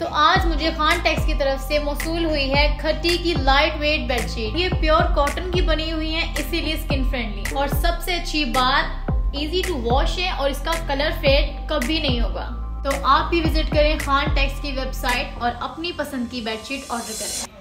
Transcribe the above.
तो आज मुझे खान टेक्स की तरफ़ से मौसूल हुई है खट्टी की लाइट वेट बेडशीट ये प्योर कॉटन की बनी हुई है, इसीलिए स्किन फ्रेंडली और सबसे अच्छी बात इजी टू वॉश है और इसका कलर फेड कभी नहीं होगा। तो आप भी विज़िट करें खान टेक्स की वेबसाइट और अपनी पसंद की बेडशीट ऑर्डर करें।